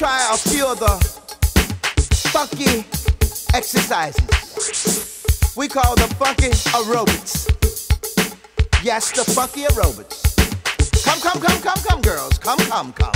few of the funky exercises. We call the funky aerobics. Yes, the funky aerobics. Come, come, come, come, come, girls. Come, come, come.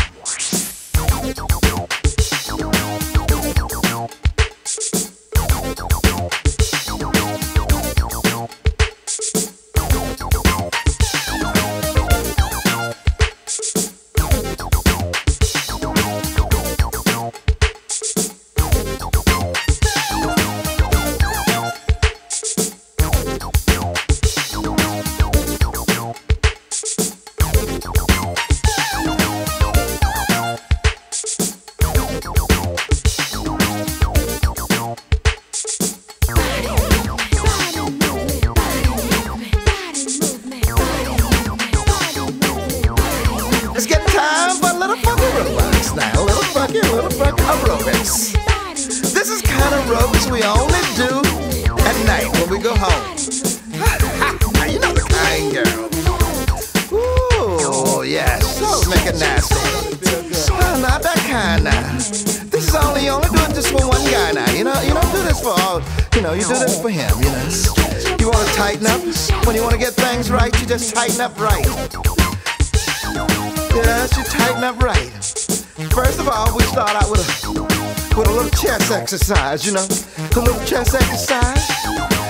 Now. Little funky, a little funky aerobics. This is kind of aerobics we only do at night when we go home. you know the kind, girl. Ooh, yes. Make it nasty. Oh, not that kind now. This is only, only do it just for one guy now. You know, you don't do this for all, you know, you do this for him, you know. You want to tighten up? When you want to get things right, you just tighten up right. Yes, you tighten up right. First of all, we start out with a with a little chest exercise, you know, the little chest exercise,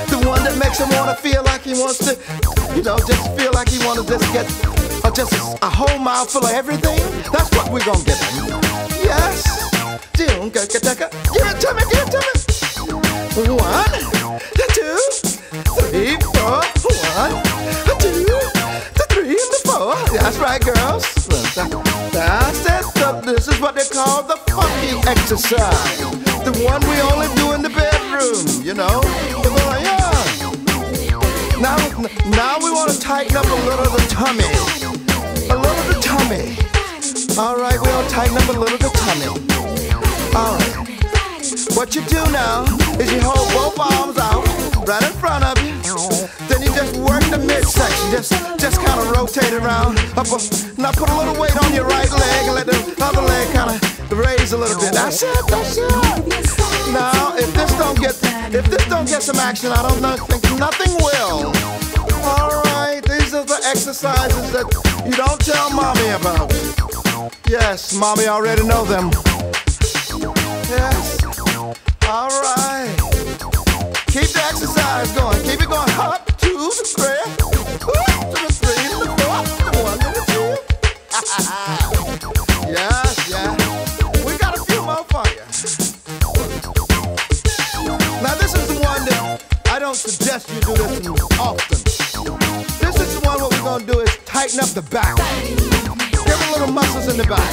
the one that makes him want to feel like he wants to, you know, just feel like he wants to just get uh, just a whole mouthful of everything. That's what we're gonna give him. Yes, give it to me, give it to me. One, four. That's right, girls. That's it. This is what they call the funky exercise. The one we only do in the bedroom, you know? Yeah. Now, now we want to tighten up a little the tummy. A little the tummy. All right, we to tighten up a little the tummy. All right. What you do now is you hold both arms out right in front of you just work the midsection. Just just kind of rotate around. Up a, now put a little weight on your right leg and let the other leg kind of raise a little bit. That's it. That's it. Now, if this don't get if this don't get some action, I don't know, think nothing will. All right, these are the exercises that you don't tell mommy about. Yes, mommy already know them. Yes. All right. Don't suggest you do this often. This is the one what we're gonna do is tighten up the back. Give a little muscles in the back.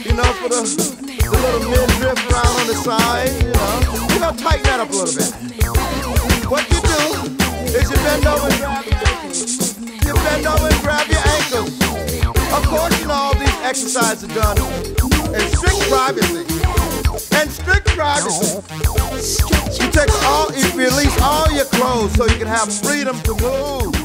You know, for the, the little midriff around on the side, you know. We're gonna tighten that up a little bit. What you do is you bend over and grab your ankles. You bend over and grab your ankles. Of course, you know all these exercises are done in strict privacy. And strict privacy. You take all, all your clothes so you can have freedom to move.